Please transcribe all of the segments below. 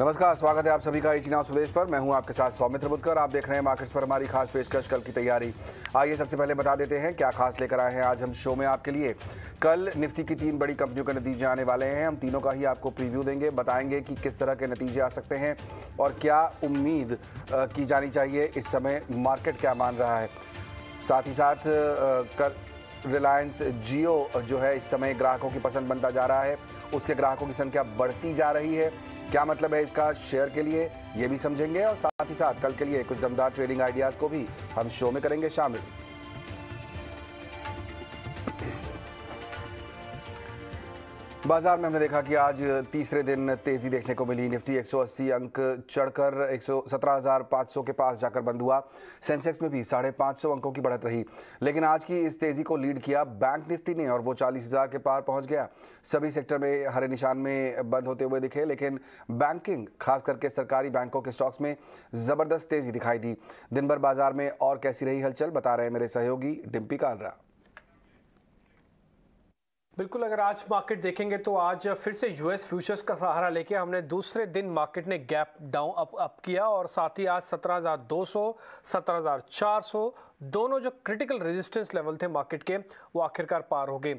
नमस्कार, स्वागत है आप सभी का नाउ सुदेश पर। मैं हूँ आपके साथ सौमित्र बुद्धकर आप देख रहे हैं मार्केट्स पर हमारी खास पेशकश कल की तैयारी। आइए सबसे पहले बता देते हैं क्या खास लेकर आए हैं आज हम शो में आपके लिए। कल निफ्टी की तीन बड़ी कंपनियों के नतीजे आने वाले हैं। हम तीनों का ही आपको प्रीव्यू देंगे, बताएँगे कि किस तरह के नतीजे आ सकते हैं और क्या उम्मीद की जानी चाहिए इस समय मार्केट क्या मान रहा है। साथ ही साथ कर, रिलायंस जियो जो है इस समय ग्राहकों की पसंद बनता जा रहा है। उसके ग्राहकों की संख्या बढ़ती जा रही है। क्या मतलब है इसका शेयर के लिए, ये भी समझेंगे और साथ ही साथ कल के लिए कुछ दमदार ट्रेडिंग आइडियाज़ को भी हम शो में करेंगे शामिल। बाज़ार में हमने देखा कि आज तीसरे दिन तेज़ी देखने को मिली। निफ्टी 180 अंक चढ़कर 117,500 के पास जाकर बंद हुआ। सेंसेक्स में भी साढ़े पाँच सौ अंकों की बढ़त रही। लेकिन आज की इस तेज़ी को लीड किया बैंक निफ्टी ने और वो 40,000 के पार पहुँच गया। सभी सेक्टर में हरे निशान में बंद होते हुए दिखे लेकिन बैंकिंग खास करके सरकारी बैंकों के स्टॉक्स में ज़बरदस्त तेज़ी दिखाई दी। दिन भर बाज़ार में और कैसी रही हलचल बता रहे हैं मेरे सहयोगी डिम्पी कालरा। बिल्कुल अगर आज मार्केट देखेंगे तो आज फिर से यूएस फ्यूचर्स का सहारा लेके हमने दूसरे दिन मार्केट ने गैप डाउन अप अप किया और साथ ही आज 17,200, 17,400 दोनों जो क्रिटिकल रेजिस्टेंस लेवल थे मार्केट के वो आखिरकार पार हो गए।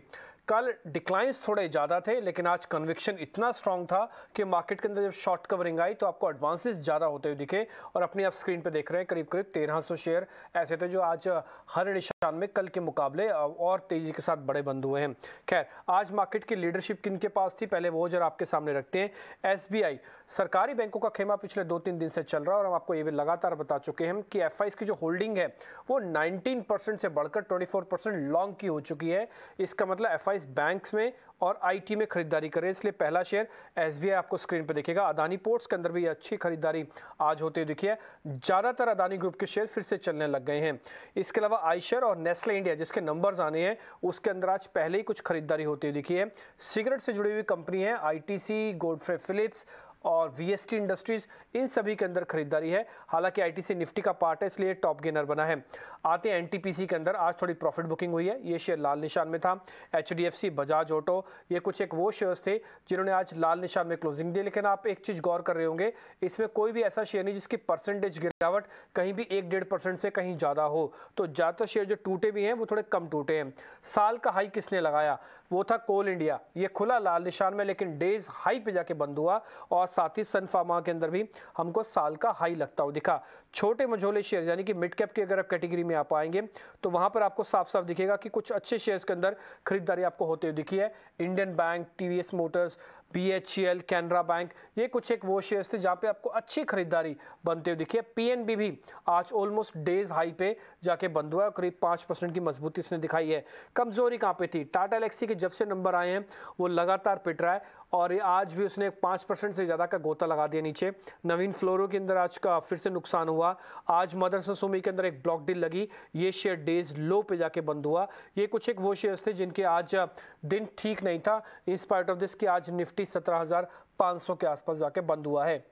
कल डिक्लाइंस थोड़े ज़्यादा थे, लेकिन आज कन्विक्शन इतना स्ट्रांग था कि मार्केट के अंदर जब शॉर्ट कवरिंग आई तो आपको एडवांसेस ज़्यादा होते हुए दिखे और अपनी आप स्क्रीन पे देख रहे हैं करीब करीब तेरह सौ शेयर ऐसे थे जो आज हर निशान में कल के मुकाबले और तेज़ी के साथ बड़े बंद हुए हैं। खैर, आज मार्केट की लीडरशिप किन के पास थी पहले वो जरा आपके सामने रखते हैं। एसबीआई सरकारी बैंकों का खेमा पिछले दो तीन दिन से चल रहा है और हम आपको ये भी लगातार बता चुके हैं कि एफआई की जो होल्डिंग है वो नाइनटीन से बढ़कर ट्वेंटी लॉन्ग की हो चुकी है। इसका मतलब एफ़ बैंक्स में और आईटी में खरीदारी करें इसलिए पहला शेयर एसबीआई आपको स्क्रीन पर देखेगा। अदानी पोर्ट्स के अंदर भी अच्छी खरीदारी आज होते दिखी है। ज़्यादातर अदानी ग्रुप के शेयर फिर से चलने लग गए हैं। इसके अलावा आइशर और नेस्ले इंडिया जिसके नंबर्स आने हैं, उसके अंदर आज पहले ही कुछ खरीदारी होती दिखी है। सिगरेट से जुड़ी हुई कंपनी है I T C Godfrey Phillips और वीएसटी इंडस्ट्रीज़ इन सभी के अंदर खरीदारी है। हालाँकि आईटीसी निफ्टी का पार्ट है, इसलिए टॉप गेनर बना है। आते हैं एनटीपीसी के अंदर। आज थोड़ी प्रॉफिट बुकिंग हुई है। ये शेयर लाल निशान में था। HDFC बजाज ऑटो ये कुछ एक वो शेयर्स थे जिन्होंने आज लाल निशान में क्लोजिंग दी लेकिन आप एक चीज़ गौर कर रहे होंगे, इसमें कोई भी ऐसा शेयर नहीं जिसकी परसेंटेज गिरावट कहीं भी एक डेढ़ परसेंट से कहीं ज़्यादा हो। तो ज़्यादातर शेयर जो टूटे भी हैं, वो थोड़े कम टूटे हैं। साल का हाई किसने लगाया? वो था कोल इंडिया। ये खुला लाल निशान में, लेकिन डेज़ हाई पे जाके बंद हुआ और साथ ही सन फार्मा के अंदर भी हमको साल का हाई लगता हुआ दिखा। छोटे मझोले शेयर यानी कि मिड कैप की अगर आप कैटेगरी में आप आएँगे तो वहाँ पर आपको साफ़ साफ़ दिखेगा कि कुछ अच्छे शेयर्स के अंदर खरीदारी आपको होते हुए दिखी है। Indian Bank TVS Motors B H E L Canara bank ये कुछ एक वो शेयर्स थे जहाँ पे आपको अच्छी खरीदारी बनते हुए दिखी पीएनबी भी आज ऑलमोस्ट डेज़ हाई पे जाके बंद हुआ है करीब पाँच परसेंट की मजबूती इसने दिखाई है। कमज़ोरी कहाँ पे थी? टाटा एलेक्सी के जब से नंबर आए हैं, वो लगातार पिट रहा है और आज भी उसने पाँच परसेंट से ज़्यादा का गोता लगा दिया नीचे। नवीन फ्लोरो के अंदर आज का फिर से नुकसान हुआ। आज मदरसन सुमी के अंदर एक ब्लॉक डील लगी। ये शेयर डेज़ लो पे जाके बंद हुआ। ये कुछ एक वो शेयर्स थे जिनके आज दिन ठीक नहीं था। इन स्पाइट ऑफ़ दिस की आज निफ्टी सत्रह हज़ार पाँच सौ के आसपास जाके बंद हुआ है।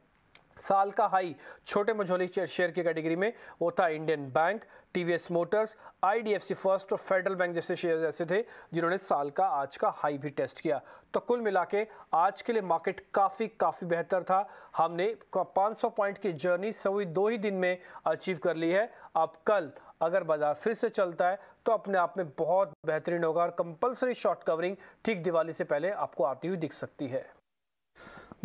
साल का हाई छोटे मझोले शेयर की कैटेगरी में वो था Indian Bank, TVS Motors, IDFC First और फेडरल बैंक जैसे शेयर ऐसे थे जिन्होंने साल का आज का हाई भी टेस्ट किया। तो कुल मिला के आज के लिए मार्केट काफ़ी काफ़ी बेहतर था। हमने 500 पॉइंट की जर्नी सभी दो ही दिन में अचीव कर ली है। अब कल अगर बाज़ार फिर से चलता है तो अपने आप में बहुत बेहतरीन होगा और कंपलसरी शॉर्ट कवरिंग ठीक दिवाली से पहले आपको आती हुई दिख सकती है।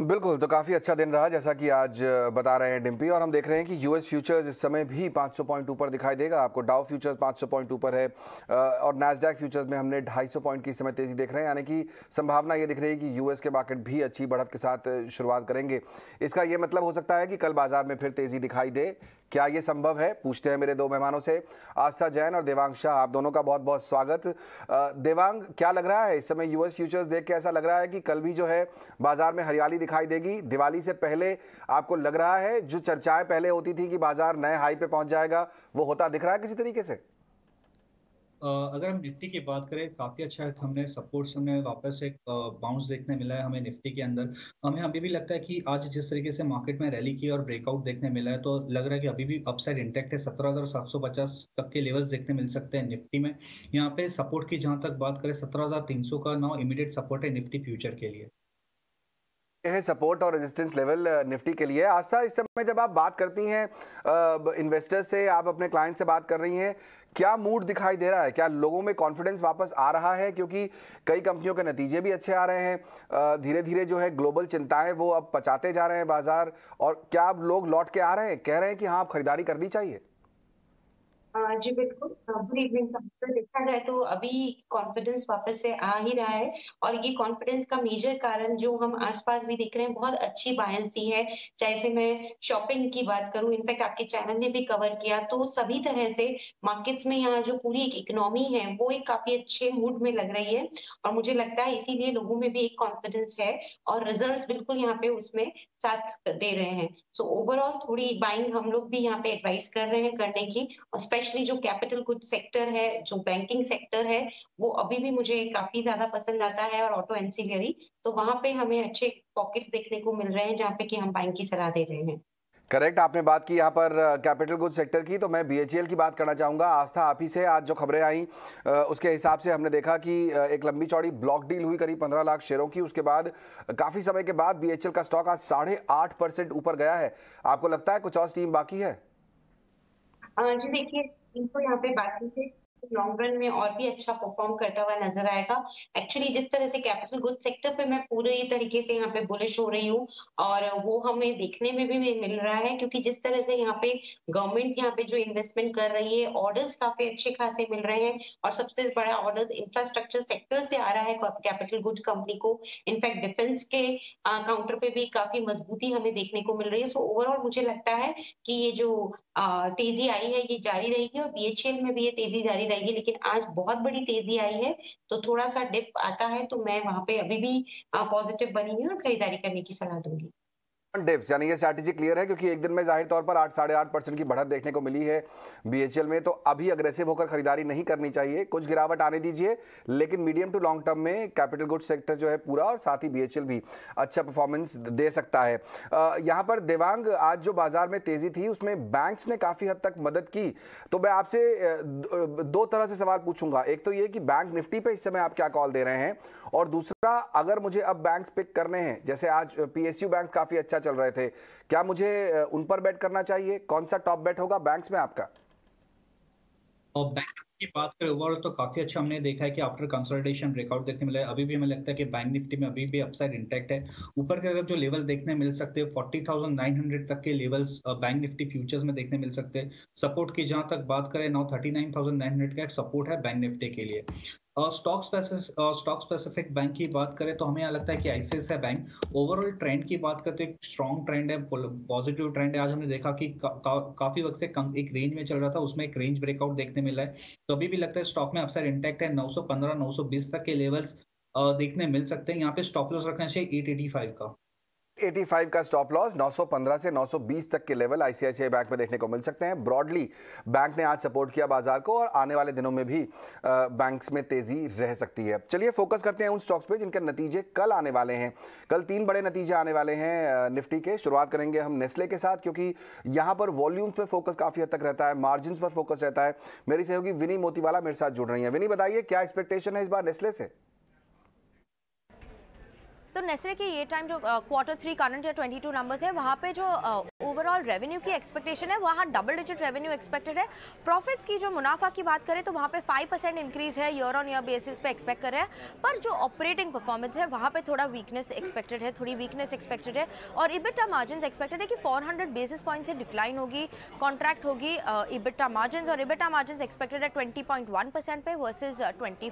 बिल्कुल तो काफ़ी अच्छा दिन रहा, जैसा कि आज बता रहे हैं डिम्पी और हम देख रहे हैं कि यूएस फ्यूचर्स इस समय भी 500 पॉइंट ऊपर दिखाई देगा। आपको डाउ फ्यूचर्स 500 पॉइंट ऊपर है और नैसडैक फ्यूचर्स में हमने 250 पॉइंट की समय तेज़ी देख रहे हैं। यानी कि संभावना ये दिख रही है कि यूएस के मार्केट भी अच्छी बढ़त के साथ शुरुआत करेंगे। इसका ये मतलब हो सकता है कि कल बाज़ार में फिर तेज़ी दिखाई दे। क्या ये संभव है? पूछते हैं मेरे दो मेहमानों से। आस्था जैन और देवांग शाह, आप दोनों का बहुत बहुत स्वागत देवांग, क्या लग रहा है? इस समय यूएस फ्यूचर्स देख के ऐसा लग रहा है कि कल भी जो है बाज़ार में हरियाली दिखाई देगी। दिवाली से पहले आपको लग रहा है, जो चर्चाएँ पहले होती थी कि बाज़ार नए हाई पे पहुँच जाएगा, वो होता दिख रहा है किसी तरीके से? अगर हम निफ्टी की बात करें, काफ़ी अच्छा हमने सपोर्ट हमें वापस एक बाउंस देखने मिला है हमें निफ्टी के अंदर। हमें अभी भी लगता है कि आज जिस तरीके से मार्केट में रैली की और ब्रेकआउट देखने मिला है तो लग रहा है कि अभी भी अपसाइड इंटेक्ट है। सत्रह हज़ार सात सौ पचास तक के लेवल्स देखने मिल सकते हैं निफ्टी में। यहाँ पे सपोर्ट की जहाँ तक बात करें, सत्रह हज़ार तीन सौ का नाउ इमीडिएट सपोर्ट है निफ्टी फ्यूचर के लिए। है सपोर्ट और रेजिस्टेंस लेवल निफ्टी के लिए आस्था इस समय जब आप बात करती हैं इन्वेस्टर से, आप अपने क्लाइंट से बात कर रही हैं क्या मूड दिखाई दे रहा है? क्या लोगों में कॉन्फिडेंस वापस आ रहा है? क्योंकि कई कंपनियों के नतीजे भी अच्छे आ रहे हैं। धीरे धीरे जो है ग्लोबल चिंताएँ वो अब पचाते जा रहे हैं बाज़ार। और क्या अब लोग लौट के आ रहे हैं? कह रहे हैं कि हाँ आप खरीदारी करनी चाहिए। जी, बिल्कुल। गुड इवनिंग देखा जाए तो अभी कॉन्फिडेंस वापस से आ ही रहा है और ये कॉन्फिडेंस का मेजर कारण जो हम आसपास भी देख रहे हैं, बहुत अच्छी बायंसी है। चाहे से मैं शॉपिंग की बात करूँ इनफैक्ट आपके चैनल ने भी कवर किया तो सभी तरह से मार्केट्स में यहाँ जो पूरी एक इकोनॉमी है, वो एक काफ़ी अच्छे मूड में लग रही है और मुझे लगता है इसीलिए लोगों में भी एक कॉन्फिडेंस है और रिज़ल्ट बिल्कुल यहाँ पे उसमें साथ दे रहे हैं। सो ओवरऑल थोड़ी बाइंग हम लोग भी यहाँ पे एडवाइस कर रहे हैं करने की और स्पेशली जो कैपिटल गुड सेक्टर है, जो बैंकिंग सेक्टर है, वो अभी भी मुझे काफ़ी ज़्यादा पसंद आता है और ऑटो एनसीलरी तो वहाँ पे हमें अच्छे पॉकेट्स देखने को मिल रहे हैं जहाँ पे कि हम बाइंग की सलाह दे रहे हैं। करेक्ट आपने बात की यहाँ पर कैपिटल गुड सेक्टर की तो मैं बीएचईएल की बात करना चाहूँगा। आस्था आप ही से आज जो खबरें आई उसके हिसाब से हमने देखा कि एक लंबी चौड़ी ब्लॉक डील हुई करीब पंद्रह लाख शेयरों की, उसके बाद काफ़ी समय के बाद बीएचईएल का स्टॉक आज साढ़े आठ परसेंट ऊपर गया है। आपको लगता है कुछ और स्टीम बाकी है? जी देखिए इनको यहाँ पे बाकी से लॉन्ग रन में और भी अच्छा परफॉर्म करता हुआ नज़र आएगा। एक्चुअली जिस तरह से कैपिटल गुड सेक्टर पे मैं पूरे तरीके से यहाँ पे बुलिश हो रही हूँ और वो हमें देखने में भी मिल रहा है क्योंकि जिस तरह से यहाँ पे गवर्नमेंट यहाँ पे जो इन्वेस्टमेंट कर रही है ऑर्डर्स काफ़ी अच्छे खासे मिल रहे हैं और सबसे बड़ा ऑर्डर इंफ्रास्ट्रक्चर सेक्टर से आ रहा है कैपिटल गुड कंपनी को। इनफैक्ट डिफेंस के काउंटर पे भी काफ़ी मजबूती हमें देखने को मिल रही है। सो ओवरऑल मुझे लगता है कि ये जो तेज़ी आई है, ये जारी रहेगी और बीएचएल में भी ये तेज़ी जारी रहेगी, लेकिन आज बहुत बड़ी तेज़ी आई है तो थोड़ा सा डिप आता है तो मैं वहाँ पे अभी भी पॉजिटिव बनी हुई और खरीदारी करने की सलाह दूँगी। डिप्स यानी ये स्ट्रैटेजी क्लियर है, क्योंकि एक दिन में ज़ाहिर तौर पर आठ, साढ़े आठ परसेंट की बढ़त देखने को मिली है बीएचएल में तो अभी अग्रेसिव होकर खरीदारी नहीं करनी चाहिए। कुछ गिरावट आने दीजिए, लेकिन मीडियम टू लॉन्ग टर्म में कैपिटल गुड सेक्टर जो है पूरा, और साथ ही बीएचएल भी अच्छा परफॉर्मेंस दे सकता है। यहाँ पर देवांग आज जो बाज़ार में तेज़ी थी, उसमें बैंक्स ने काफ़ी हद तक मदद की। तो मैं आपसे दो तरह से सवाल पूछूँगा। एक तो ये कि बैंक निफ्टी पे इस समय आप क्या कॉल दे रहे हैं? और दूसरा, अगर मुझे अब बैंक पिक करने हैं, जैसे आज पीएसयू बैंक काफ़ी अच्छा चल रहे थे। क्या मुझे उन पर बेट करना चाहिए? कौन सा टॉप बेट होगा बैंक्स में आपका? और बैंक की बात करें ओवरऑल तो काफ़ी अच्छा हमने देखा है कि आफ्टर कंसोलिडेशन ब्रेकआउट देखने मिला है। अभी भी हमें लगता है कि बैंक निफ्टी में अभी भी अपसाइड इंटैक्ट है। ऊपर के अगर जो लेवल देखने मिल सकते हैं फोर्टी थाउज़ेंड नाइन हंड्रेड तक के लेवल्स बैंक निफ्टी फ्यूचर्स में देखने मिल सकते हैं। सपोर्ट की जहाँ तक बात करें नाउ थर्टी का एक सपोर्ट है बैंक निफ्टी के लिए। स्टॉक स्टॉक स्पेसिफिक बैंक की बात करें तो हमें यहाँ लगता है कि आईसीआईसीआई बैंक ओवरऑल ट्रेंड की बात करते एक स्ट्रॉन्ग ट्रेंड है पॉजिटिव ट्रेंड है। आज हमने देखा कि का, का, काफ़ी वक्त से कम एक रेंज में चल रहा था उसमें एक रेंज ब्रेकआउट देखने मिला है। तो अभी भी लगता है स्टॉक में अपसाइड इंटैक्ट है 915 920 तक के लेवल्स देखने मिल सकते हैं। यहाँ पे स्टॉप लॉस रखना चाहिए 885 का। 85 का स्टॉप लॉस 915 से 920 तक के लेवल आईसीआईसीआई बैंक में देखने को मिल सकते हैं। ब्रॉडली बैंक ने आज सपोर्ट किया बाज़ार को और आने वाले दिनों में भी बैंक्स में तेज़ी रह सकती है। चलिए फोकस करते हैं उन स्टॉक्स पे जिनके नतीजे कल आने वाले हैं। कल तीन बड़े नतीजे आने वाले हैं निफ्टी के। शुरुआत करेंगे हम नेस्ले के साथ, क्योंकि यहाँ पर वॉल्यूम्स पर फोकस काफ़ी हद तक रहता है मार्जिन पर फोकस रहता है। मेरी सहयोगी विनी मोतीवाला मेरे साथ जुड़ रही है। विनी, बताइए, क्या एक्सपेक्टेशन है इस बार नेस्ले से? तो नेस्ले के ये टाइम जो क्वार्टर थ्री करंट या 22 नंबर्स है, वहाँ पे जो ओवरऑल रेवेन्यू की एक्सपेक्टेशन है, वहाँ डबल डिजिट रेवेन्यू एक्सपेक्टेड है। प्रॉफिट्स की जो मुनाफा की बात करें तो वहाँ पे 5 परसेंट इंक्रीज है ईयर ऑन ईयर बेसिस पे एक्सपेक्ट कर रहे हैं। पर जो ऑपरेटिंग परफॉर्मेंस है, वहाँ पे थोड़ा वीकनेस एक्सपेक्टेड है, थोड़ी वीकनेस एक्सपेक्टेड है। और इबिटा मार्जिन एक्सपेक्टेड है कि फोर बेसिस पॉइंट से डिक्लाइन होगी कॉन्ट्रैक्ट होगी इबिटा मार्जिन और इबिटा मार्जिन एक्सपेक्टेड है ट्वेंटी पे वर्सेज ट्वेंटी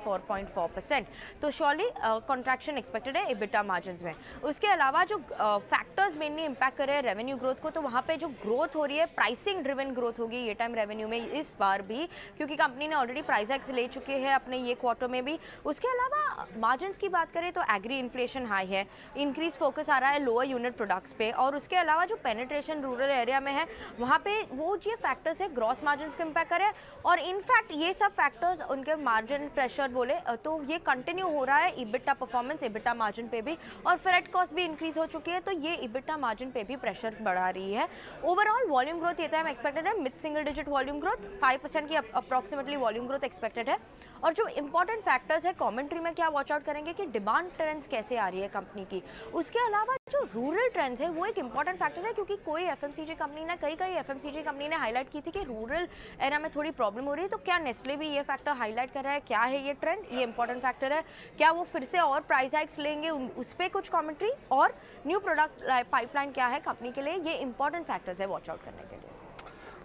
तो श्योरली कॉन्ट्रैक्शन एक्सपेक्टेड है इबिटा मार्जिन में। उसके अलावा जो फैक्टर्स मेनली इम्पैक्ट कर रहे हैं रेवेन्यू ग्रोथ को तो वहाँ पे जो ग्रोथ हो रही है प्राइसिंग ड्रिवन ग्रोथ होगी ये टाइम रेवेन्यू में इस बार भी, क्योंकि कंपनी ने ऑलरेडी प्राइस एक्स ले चुके हैं अपने ये क्वार्टर में भी। उसके अलावा मार्जिन की बात करें तो एग्री इन्फ्लेशन हाई है इंक्रीज फोकस आ रहा है लोअर यूनिट प्रोडक्ट्स पे। और उसके अलावा जो पेनिट्रेशन रूरल एरिया में है, वहाँ पे वो ये फैक्टर्स है ग्रॉस मार्जिन को इम्पैक्ट करे और इनफैक्ट ये सब फैक्टर्स उनके मार्जिन प्रेशर बोले तो ये कंटिन्यू हो रहा है इबिटा परफॉर्मेंस इबिटा मार्जिन पे भी। और फ्रेट कॉस्ट भी इंक्रीज हो चुकी है तो ये इबिटा मार्जिन पे भी प्रेशर बढ़ा रही है। ओवरऑल वॉल्यूम ग्रोथ ये टाइम एक्सपेक्टेड है mid single digit volume growth five की अप्रॉक्सीमेटली वॉल्यूम ग्रोथ एक्सपेक्टेड है। और जो इंपॉर्टेंट फैक्टर्स है कॉमेंट्री में क्या वॉच आउट करेंगे कि डिमांड ट्रेंड्स कैसे आ रही है कंपनी की? उसके अलावा जो रूरल ट्रेंड्स है, वो एक इंपॉर्टेंट फैक्टर है क्योंकि कोई एफ़ कंपनी ने कई कई एफ़ कंपनी ने हाईलाइट की थी कि रूरल एरिया में थोड़ी प्रॉब्लम हो रही है। तो क्या नेस्ले भी ये फैक्टर हाईलाइट कर रहा है? क्या है ये ट्रेंड ये इंपॉर्टेंट फैक्टर है। क्या वो फिर से और प्राइस हाइक्स लेंगे? उस पर कुछ कॉमेंट्री और न्यू प्रोडक्ट पाइपलाइन क्या है कंपनी के लिए? ये इंपॉर्टेंट फैक्टर्स है वॉच आउट करने के लिए।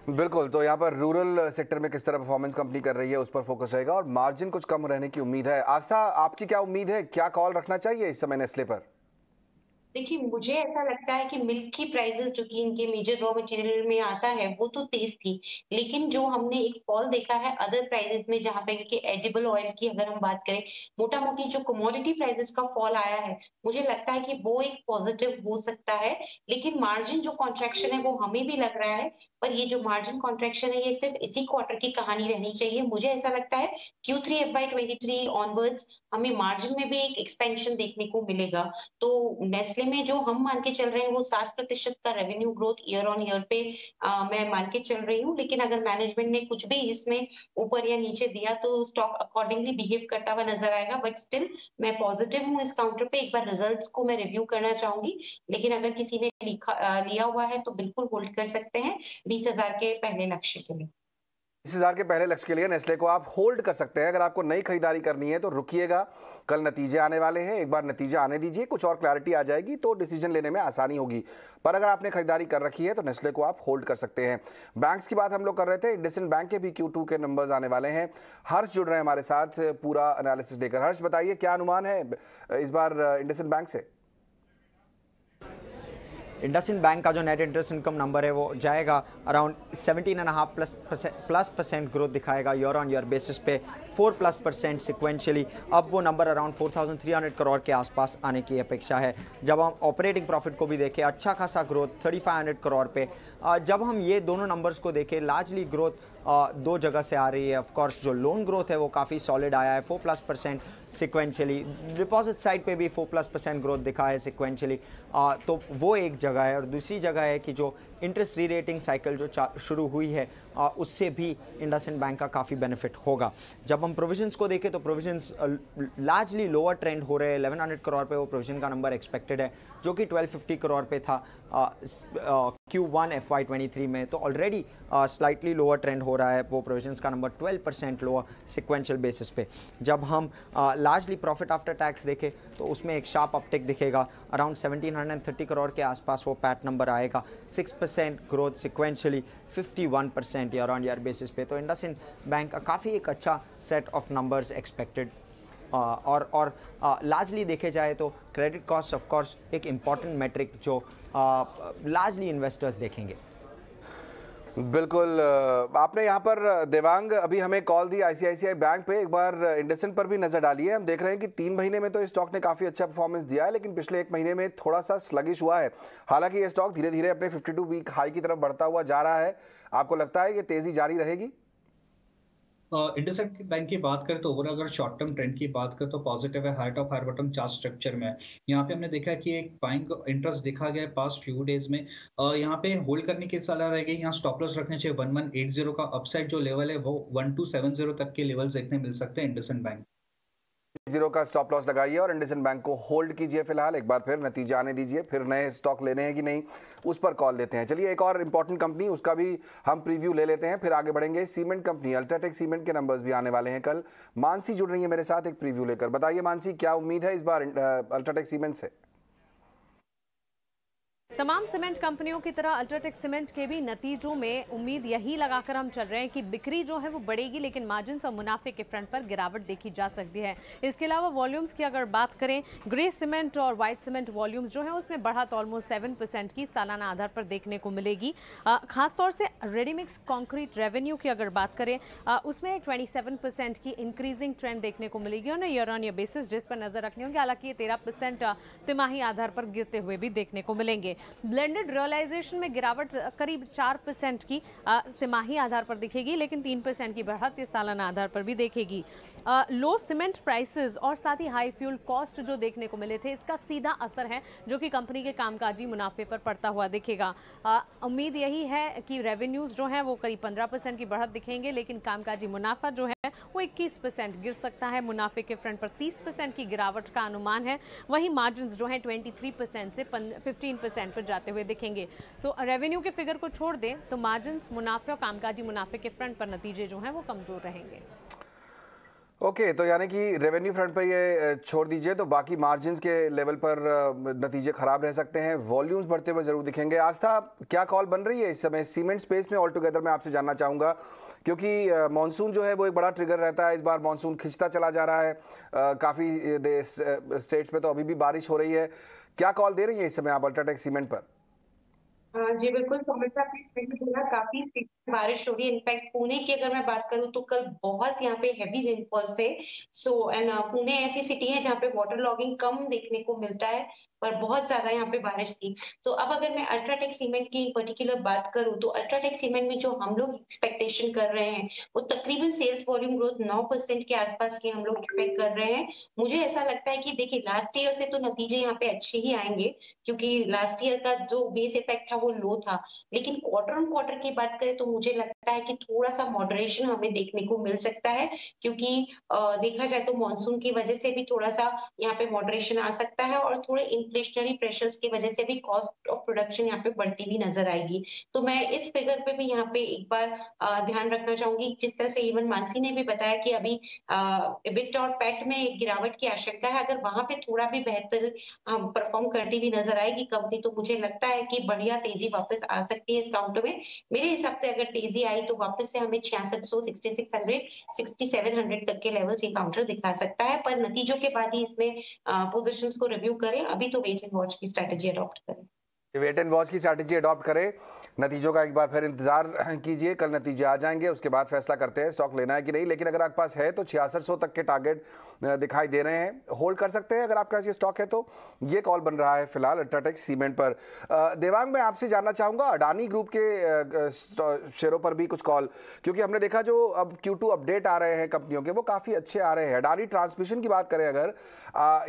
बिल्कुल तो यहाँ पर रूरल सेक्टर में किस तरह परफॉर्मेंस कंपनी कर रही है, उस पर फोकस रहेगा और मार्जिन कुछ कम रहने की उम्मीद है। आस्था, आपकी क्या उम्मीद है? क्या कॉल रखना चाहिए इस समय नेस्ले पर? देखिए, मुझे ऐसा लगता है कि मिल्क की प्राइसेस जो कि इनके मेजर रॉ मटेरियल में आता है, वो तो तेज थी। लेकिन जो हमने एक फॉल देखा है अदर प्राइसेस में, जहाँ पे कि एडिबल ऑयल की अगर हम बात करें मोटा मोटी जो कमोडिटी प्राइसेस का फॉल आया है, मुझे लगता है कि वो एक पॉजिटिव हो सकता है। लेकिन मार्जिन जो कॉन्ट्रेक्शन है, वो हमें भी लग रहा है, पर ये जो मार्जिन कॉन्ट्रेक्शन है, ये सिर्फ़ इसी क्वार्टर की कहानी रहनी चाहिए। मुझे ऐसा लगता है Q three F Y twenty three onwards हमें मार्जिन में भी एक एक्सपेंशन देखने को मिलेगा। तो नेस्ले में जो हम मान के चल रहे हैं वो सात प्रतिशत का revenue growth year on year पे आ, मैं मान के चल रही हूँ। लेकिन अगर मैनेजमेंट ने कुछ भी इसमें ऊपर या नीचे दिया तो स्टॉक अकॉर्डिंगली बिहेव करता हुआ नज़र आएगा। बट स्टिल मैं पॉजिटिव हूँ इस काउंटर पे। एक बार रिज़ल्ट को मैं रिव्यू करना चाहूँगी। लेकिन अगर किसी ने लिखा लिया हुआ है तो बिल्कुल होल्ड कर सकते हैं। बीस हज़ार के पहले लक्ष्य के लिए। बीस हज़ार के पहले लक्ष्य के लिए नेस्ले को आप होल्ड कर सकते हैं। अगर आपको नई खरीदारी करनी है तो रुकिएगा। कल नतीजे आने वाले हैं। एक बार नतीजे आने दीजिए। कुछ और क्लैरिटी आ जाएगी तो डिसीज़न लेने में आसानी होगी। पर अगर आपने खरीदारी कर रखी है तो नेस्ले को आप होल्ड कर सकते हैं। बैंक्स की बात हम लोग कर रहे थे। इंडसिन बैंक के भी क्यू के नंबर्स आने वाले हैं। हर्ष जुड़ रहे हैं हमारे साथ। पूरा एनालिसिस देकर। हर्ष, बताइए, क्या अनुमान है इस बार इंडसिन बैंक से? इंडसिन बैंक का जो नेट इंटरेस्ट इनकम नंबर है वो जाएगा around seventeen and half plus plus percent growth दिखाएगा ईयर ऑन ईयर बेसिस पे फोर प्लस परसेंट सिक्वेंशियली अब वो number around four thousand three hundred crore के आसपास आने की अपेक्षा है। जब हम ऑपरेटिंग प्रॉफिट को भी देखें अच्छा खासा growth thirty five hundred crore पे जब हम ये दोनों नंबर्स को देखें लार्जली ग्रोथ दो जगह से आ रही है। ऑफकोर्स जो लोन ग्रोथ है वो काफ़ी सॉलिड आया है four plus percent sequentially deposit side पे भी फोर प्लस परसेंट ग्रोथ दिखा है सिक्वेंशली तो वो एक जगह है और दूसरी जगह है कि जो इंटरेस्ट री रेटिंग साइकिल जो शुरू हुई है उससे भी इंडसेंड बैंक का काफ़ी बेनिफिट होगा। जब हम प्रोविजंस को देखें तो प्रोविजंस लार्जली लोअर ट्रेंड हो रहे हैं। 1100 करोड़ पे वो प्रोविज़न का नंबर एक्सपेक्टेड है, जो कि 1250 करोड़ पे था Q one F Y twenty three में। तो ऑलरेडी स्लाइटली लोअर ट्रेंड हो रहा है, वो प्रोविजंस का number 12 percent lower sequential basis पे। जब हम लार्जली प्रॉफिट आफ्टर टैक्स देखें तो उसमें एक शार्प अपटेक दिखेगा। अराउंड 1730 करोड़ के आसपास वो पैट नंबर आएगा। Six percent growth sequentially 51 percent year on year basis पे। तो इंडस बैंक का काफ़ी एक अच्छा सेट ऑफ़ नंबर्स एक्सपेक्टेड और और लार्जली देखे जाए तो क्रेडिट कॉस्ट ऑफ़ कोर्स एक इंपॉर्टेंट मेट्रिक जो लार्जली इन्वेस्टर्स देखेंगे। बिल्कुल आपने यहाँ पर देवांग, अभी हमें कॉल दी आईसीआईसीआई बैंक पे, एक बार इंडसन पर भी नज़र डाली है हम देख रहे हैं कि तीन महीने में तो इस स्टॉक ने काफ़ी अच्छा परफॉर्मेंस दिया है, लेकिन पिछले एक महीने में थोड़ा सा स्लगिश हुआ है। हालाँकि ये स्टॉक धीरे धीरे अपने 52 वीक हाई की तरफ़ बढ़ता हुआ जा रहा है। आपको लगता है कि तेज़ी जारी रहेगी? इंडसेंड बैंक की बात करें तो ओवरऑल अगर शॉर्ट टर्म ट्रेंड की बात करें तो पॉजिटिव है height of higher bottom chart structure में यहाँ पे हमने देखा कि एक बाइंग इंटरेस्ट देखा गया है पास्ट फ्यू डेज़ में। यहाँ पे होल्ड करने की सलाह रहेगी, यहाँ स्टॉप लॉस रखने चाहिए। वन वन एट ज़ीरो का अपसाइड जो लेवल है वो वन टू सेवन ज़ीरो तक के लेवल देखने मिल सकते हैं इंडसेंड बैंक ज़ीरो का स्टॉप लॉस लगाइए और इंडसन बैंक को होल्ड कीजिए फ़िलहाल। एक बार फिर नतीजे आने दीजिए, फिर नए स्टॉक लेने हैं कि नहीं, उस पर कॉल लेते हैं। चलिए, एक और इंपॉर्टेंट कंपनी उसका भी हम प्रीव्यू ले लेते हैं, फिर आगे बढ़ेंगे। सीमेंट कंपनी अल्ट्राटेक सीमेंट के नंबर्स भी आने वाले हैं कल। मानसी जुड़ रही है मेरे साथ, एक प्रीव्यू लेकर। बताइए मानसी, क्या उम्मीद है इस बार अल्ट्राटेक सीमेंट से? तमाम सीमेंट कंपनियों की तरह अल्ट्राटेक सीमेंट के भी नतीजों में उम्मीद यही लगाकर हम चल रहे हैं कि बिक्री जो है वो बढ़ेगी लेकिन मार्जिन और मुनाफे के फ्रंट पर गिरावट देखी जा सकती है। इसके अलावा वॉल्यूम्स की अगर बात करें ग्रे सीमेंट और व्हाइट सीमेंट वॉल्यूम्स जो है उसमें बढ़त ऑलमोस्ट सेवन परसेंट की सालाना आधार पर देखने को मिलेगी। खासतौर से रेडीमिक्स कॉन्क्रीट रेवेन्यू की अगर बात करें आ, उसमें ट्वेंटी की इंक्रीजिंग ट्रेंड देखने को मिलेगी और ईयर ऑन ईयर बेसिस जिस पर नज़र रखनी होगी हालाँकि ये तेरह परसेंट तिमाही आधार पर गिरते हुए भी देखने को मिलेंगे। ब्लेंडेड रियलाइजेशन में गिरावट करीब चार परसेंट की तिमाही आधार पर दिखेगी, लेकिन तीन परसेंट की बढ़त इस सालाना आधार पर भी देखेगी। लो सीमेंट प्राइसेस और साथ ही हाई फ्यूल कॉस्ट जो देखने को मिले थे, इसका सीधा असर है, जो कि कंपनी के कामकाजी मुनाफे पर पड़ता हुआ दिखेगा। उम्मीद यही है कि रेवेन्यूज जो हैं, वो करीब पंद्रह परसेंट की बढ़त दिखेंगे, लेकिन कामकाजी मुनाफा जो है, वो इक्कीस परसेंट गिर सकता है। मुनाफे के फ्रंट पर तीस परसेंट की गिरावट का अनुमान है। वहीं मार्जिन जो है ट्वेंटी थ्री परसेंट से फिफ्टीन परसेंट पर जाते हुए दिखेंगे। तो रेवेन्यू के फिगर को छोड़ दें तो मार्जिन मुनाफे और कामकाजी मुनाफे के फ्रंट पर नतीजे जो हैं वो कमज़ोर रहेंगे। ओके okay, तो यानी कि रेवेन्यू फ्रंट पर ये छोड़ दीजिए तो बाकी मार्जिन के लेवल पर नतीजे खराब रह सकते हैं। वॉल्यूम्स बढ़ते हुए ज़रूर दिखेंगे। आस्था क्या कॉल बन रही है इस समय? सीमेंट स्पेस में ऑल टुगेदर मैं आपसे जानना चाहूँगा। क्योंकि मानसून जो है वो एक बड़ा ट्रिगर रहता है, इस बार मानसून खिंचता चला जा रहा है। काफ़ी स्टेट्स में तो अभी भी बारिश हो रही है। क्या कॉल दे रही है इस समय आप अल्ट्राटेक सीमेंट पर? जी बिल्कुल काफ़ी बारिश हो रही है। इनफैक्ट पुणे की अगर मैं बात करूँ तो कल बहुत यहाँ पे हैवी रेनफॉल से सो एंड पुणे ऐसी सिटी है जहाँ पे वाटर लॉगिंग कम देखने को मिलता है, पर बहुत ज़्यादा यहाँ पे बारिश थी। तो अब अगर मैं अल्ट्राटेक सीमेंट की पर्टिकुलर बात करूँ तो अल्ट्राटेक सीमेंट में जो हम लोग एक्सपेक्टेशन कर रहे हैं, वो तकरीबन सेल्स वॉल्यूम ग्रोथ नौ परसेंट के आसपास की हम लोग एक्सपेक्ट कर रहे हैं। मुझे ऐसा लगता है कि देखिए लास्ट ईयर से तो नतीजे यहाँ पे अच्छे ही आएँगे, क्योंकि लास्ट ईयर का जो बेस इफ़ेक्ट था वो लो था। लेकिन क्वार्टर ऑन क्वार्टर की बात करें तो मुझे लगता है कि थोड़ा सा मॉडरेशन हमें देखने को मिल सकता है, क्योंकि देखा जाए तो मानसून की वजह से भी थोड़ा सा यहाँ पे मॉडरेशन आ सकता है और थोड़े इन्फ्लेशनरी प्रेशर्स की वजह से भी कॉस्ट ऑफ़ प्रोडक्शन यहाँ पे बढ़ती भी नज़र आएगी। तो मैं इस फिगर पे भी यहाँ पे एक बार ध्यान रखना चाहूँगी। जिस तरह से इवन मानसी ने भी बताया कि अभी बिट और पैट में गिरावट की आशंका है, अगर वहाँ पे थोड़ा भी बेहतर परफॉर्म करती हुई नज़र आएगी कंपनी तो मुझे लगता है कि बढ़िया तेज़ी वापस आ सकती है इस काउंटर में। मेरे हिसाब से अगर तेज़ी आई तो वापस से हमें छियासठ, सौ sixty six hundred sixty seven hundred तक के लेवल ये काउंटर दिखा सकता है। पर नतीजों के बाद ही इसमें पोजिशन को रिव्यू करें। अभी तो वेट एंड वॉच की स्ट्रेटेजी अडॉप्ट करें। वेट एंड वॉच की स्ट्रैटेजी अडॉप्ट करें। नतीजों का एक बार फिर इंतज़ार कीजिए, कल नतीजे आ जाएँगे, उसके बाद फैसला करते हैं स्टॉक लेना है कि नहीं, लेकिन अगर आपके पास है तो छियासठ सौ तक के टारगेट दिखाई दे रहे हैं। होल्ड कर सकते हैं अगर आपके पास ये स्टॉक है तो। ये कॉल बन रहा है फ़िलहाल अल्ट्राटेक सीमेंट पर। देवांग, मैं आपसे जानना चाहूँगा, अडानी ग्रुप के शेयरों पर भी कुछ कॉल क्योंकि हमने देखा जो अब क्यू अपडेट आ रहे हैं कंपनियों के, वो काफ़ी अच्छे आ रहे हैं। अडानी ट्रांसमिशन की बात करें अगर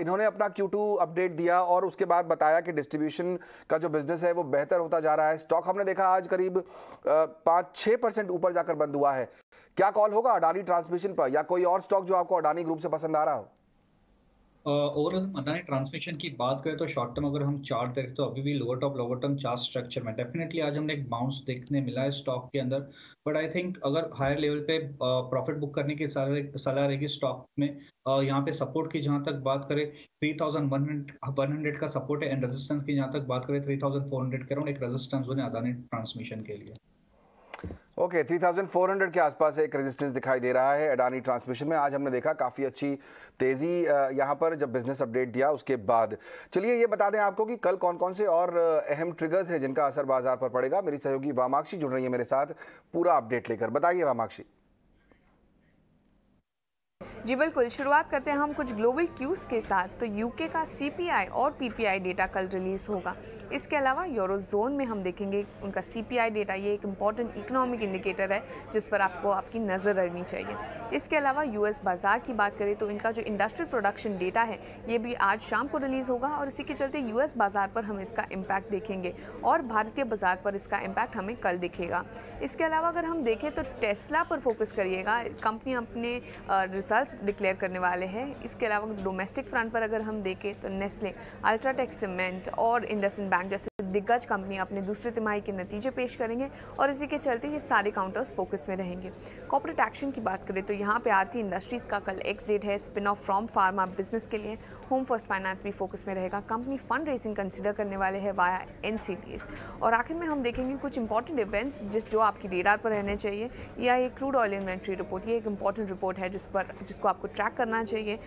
इन्होंने अपना क्यू अपडेट दिया और उसके बाद बताया कि डिस्ट्रीब्यूशन का जो बिज़नेस है, वो बेहतर होता जा रहा है। स्टॉक हमने देखा आज करीब पाँच छः परसेंट ऊपर जाकर बंद हुआ है। क्या कॉल होगा अडानी ट्रांसमिशन पर? या कोई और स्टॉक जो आपको अडानी ग्रुप से पसंद आ रहा हो? ओवरऑल अदानी ट्रांसमिशन की बात करें तो शॉर्ट टर्म अगर हम चार्ट देखें तो अभी भी lower top lower term chart structure में डेफिनेटली आज हमने एक बाउंस देखने मिला है स्टॉक के अंदर। बट आई थिंक अगर हायर लेवल पे प्रॉफिट बुक करने की सलाह रहेगी स्टॉक में यहाँ पे सपोर्ट की जहाँ तक बात करें थ्री थाउज़ेंड का सपोर्ट है एंड रेजिस्टेंस की जहाँ तक बात करें थ्री थाउज़ेंड फोर हंड्रेड के एक रेजिस्टेंस बने अदानी ट्रांसमिशन के लिए। ओके okay, 3400 के आसपास एक रेजिस्टेंस दिखाई दे रहा है अडानी ट्रांसमिशन में। आज हमने देखा काफ़ी अच्छी तेज़ी यहाँ पर जब बिज़नेस अपडेट दिया उसके बाद। चलिए ये बता दें आपको कि कल कौन कौन से और अहम ट्रिगर्स हैं जिनका असर बाज़ार पर पड़ेगा। मेरी सहयोगी वामाक्षी जुड़ रही है मेरे साथ। पूरा अपडेट लेकर। बताइए वामाक्षी। जी बिल्कुल, शुरुआत करते हैं हम कुछ ग्लोबल क्यूज़ के साथ। तो यूके का सीपीआई और पीपीआई डेटा कल रिलीज़ होगा। इसके अलावा यूरोजोन में हम देखेंगे उनका सीपीआई डेटा ये एक इंपॉर्टेंट इकोनॉमिक इंडिकेटर है, जिस पर आपको आपकी नज़र रखनी चाहिए। इसके अलावा यूएस बाज़ार की बात करें तो इनका जो इंडस्ट्रियल प्रोडक्शन डेटा है, ये भी आज शाम को रिलीज़ होगा और इसी के चलते यूएस बाज़ार पर हम इसका इम्पैक्ट देखेंगे और भारतीय बाज़ार पर इसका इम्पैक्ट हमें कल दिखेगा। इसके अलावा अगर हम देखें तो टेस्ला पर फोकस करिएगा। कंपनी अपने रिज़ल्ट डिक्लेयर करने वाले हैं। इसके अलावा डोमेस्टिक फ्रंट पर अगर हम देखें तो नेस्ले अल्ट्राटेक सीमेंट और इंडसन बैंक जैसे दिग्गज कंपनी अपने दूसरे तिमाही के नतीजे पेश करेंगे और इसी के चलते ये सारे काउंटर्स फोकस में रहेंगे। कॉपरेट एक्शन की बात करें तो यहाँ पे आरती इंडस्ट्रीज़ का कल एक्स डेट है spin off from pharma business के लिए। होम फ़र्स्ट फाइनेंस भी फोकस में रहेगा। कंपनी फंड रेजिंग कंसिडर करने वाले हैं वाया एन और आखिर में हम देखेंगे कुछ इंपॉर्टेंट इवेंट्स जिस जो आपकी रेडार पर रहने चाहिए। या ये क्रूड ऑयल इन्वेंट्री रिपोर्ट ये एक इंपॉर्टेंट रिपोर्ट है जिस पर जिसको आपको ट्रैक करना चाहिए।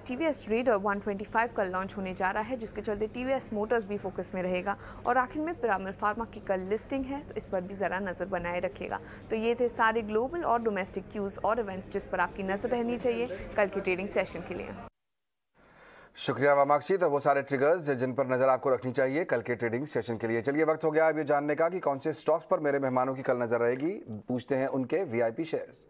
T V S Raider one कल लॉन्च होने जा रहा है, जिसके चलते टी वी एस मोटर्स भी फोकस में रहेगा और आखिर में पिरामिल फार्मा की कल लिस्टिंग है तो इस पर भी ज़रा नज़र बनाए रखेगा तो ये थे सारे ग्लोबल और डोमेस्टिक क्यूज़ और इवेंट्स जिस पर आपकी नज़र रहनी चाहिए कल की ट्रेडिंग सेशन के लिए। शुक्रिया वामाक्षी तो वो सारे ट्रिगर्स जिन पर नज़र आपको रखनी चाहिए कल के ट्रेडिंग सेशन के लिए। चलिए, वक्त हो गया, अब ये जानने का कि कौन से स्टॉक्स पर मेरे मेहमानों की कल नज़र रहेगी। पूछते हैं उनके वीआईपी शेयर्स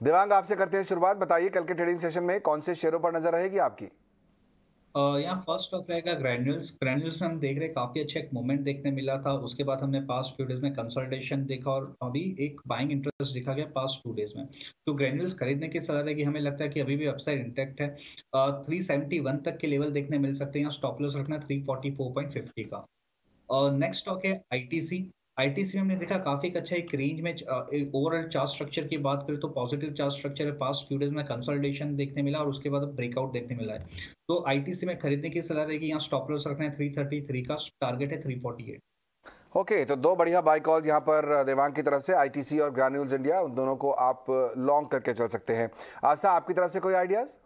देवांग, आपसे करते हैं शुरुआत। बताइए, कल के ट्रेडिंग सेशन में कौन से शेयरों पर नज़र रहेगी आपकी? यहाँ फ़र्स्ट स्टॉक रहेगा ग्रैन्यूल्स ग्रैन्यूल्स में हम देख रहे काफ़ी अच्छा एक मोमेंट देखने मिला था। उसके बाद हमने पास्ट फ्यू डेज़ में कंसल्टेशन देखा और अभी एक बाइंग इंटरेस्ट दिखा गया पास्ट टू डेज़ में। तो ग्रैन्यूल्स खरीदने की सलाह रहेगी। हमें लगता है कि अभी भी अपसाइड इंटेक्ट है। थ्री सेवेंटी वन तक के लेवल देखने मिल सकते हैं। यहाँ स्टॉप लॉस रखना three forty four point fifty का। नेक्स्ट स्टॉक है आईटीसी आईटीसी में हमने देखा काफ़ी अच्छा एक रेंज में ओवरऑल चार्ट स्ट्रक्चर की बात करें तो पॉजिटिव चार्ट स्ट्रक्चर है। पास्ट फ्यू डेज़ में कंसल्टेशन देखने मिला और उसके बाद ब्रेकआउट देखने मिला है। तो आईटीसी में खरीदने की सलाह रहेगी यहाँ स्टॉप लॉस रखना है थ्री थर्टी थ्री का टारगेट है three forty eight okay okay, तो दो बढ़िया बाई कॉल्स यहाँ पर देवांग की तरफ़ से आईटीसी और ग्रान्यूल्स इंडिया उन दोनों को आप लॉन्ग करके चल सकते हैं। आस्था आपकी तरफ़ से कोई आइडियाज़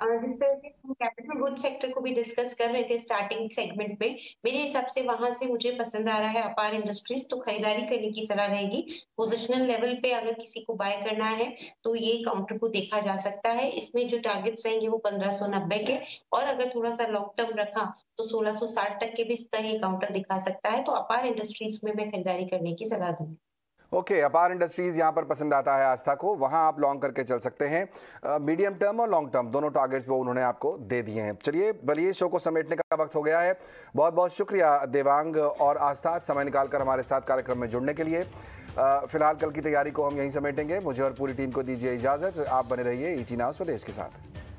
कैपिटल गुड सेक्टर को भी डिस्कस कर रहे थे स्टार्टिंग सेगमेंट में मेरे हिसाब से वहाँ से मुझे पसंद आ रहा है अपार इंडस्ट्रीज़ तो खरीदारी करने की सलाह रहेगी। पोजिशनल लेवल पे अगर किसी को बाय करना है तो ये काउंटर को देखा जा सकता है। इसमें जो टारगेट्स रहेंगे वो पंद्रह के। और अगर थोड़ा सा लॉन्ग टर्म रखा तो 1660 तक के भी स्तर ये काउंटर दिखा सकता है। तो अपार इंडस्ट्रीज़ में मैं खरीदारी करने की सलाह दूँगी। ओके अपार इंडस्ट्रीज़ यहाँ पर पसंद आता है आस्था को। वहाँ आप लॉन्ग करके चल सकते हैं। मीडियम टर्म और लॉन्ग टर्म दोनों टारगेट्स वो उन्होंने आपको दे दिए हैं। चलिए, बलिए शो को समेटने का वक्त हो गया है। बहुत बहुत शुक्रिया देवांग और आस्था, समय निकालकर हमारे साथ कार्यक्रम में जुड़ने के लिए। फ़िलहाल कल की तैयारी को हम यहीं समेटेंगे। मुझे और पूरी टीम को दीजिए इजाज़त। आप बने रहिए ईटी नाव स्वदेश के साथ।